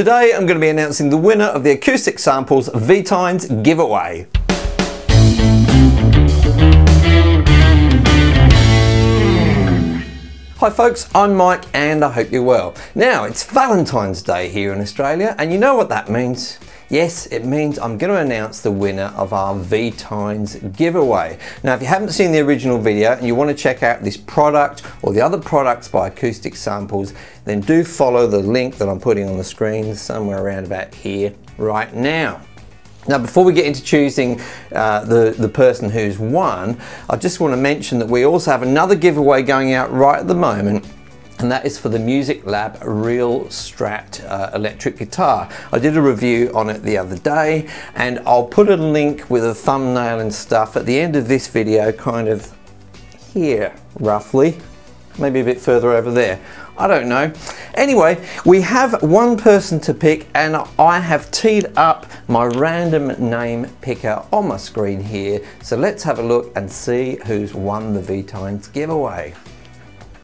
Today I'm going to be announcing the winner of the Acoustic Samples V-Tines giveaway. Hi folks, I'm Mike and I hope you're well. Now it's Valentine's Day here in Australia and you know what that means. Yes, it means I'm going to announce the winner of our V-Tines giveaway. Now, if you haven't seen the original video and you want to check out this product or the other products by Acoustic Samples, then do follow the link that I'm putting on the screen somewhere around about here right now. Now before we get into choosing uh, the, the person who's won, I just want to mention that we also have another giveaway going out right at the moment and that is for the Music Lab Real Strat uh, electric guitar. I did a review on it the other day and I'll put a link with a thumbnail and stuff at the end of this video kind of here roughly maybe a bit further over there. I don't know. Anyway we have one person to pick and I have teed up my random name picker on my screen here. So let's have a look and see who's won the V-Tines giveaway